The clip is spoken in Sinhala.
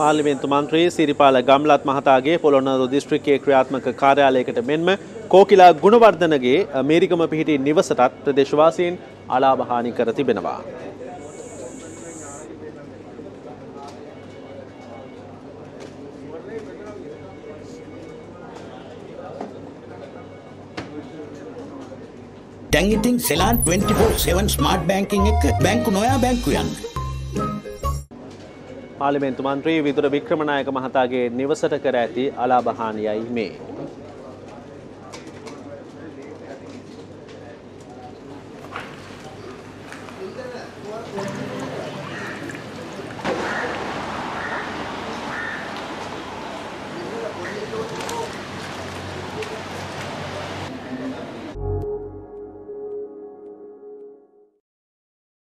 පාර්ලිමේන්තු මන්ත්‍රී සිරිපාල ගම්ලත් මහතාගේ පොළොන්නරු දිස්ත්‍රික්කයේ ක්‍රියාත්මක කාර්යාලයකට මෙන්ම කෝකිලා ගුණවර්ධනගේ මේරිකම පිහිටි නිවසටත් ප්‍රදේශවාසීන් අලාභහානි කර තිබෙනවා. දැන් ඉතින් සෙලාන් 24/7 ස්මාර්ට් බැංකින් එක බැංකු නොයා බැංකු යන්න. පාර්ලිමේන්තු මන්ත්‍රී විදුර වික්‍රමනායක මහතාගේ නිවසට කර ඇති අලාභහානියයි මේ.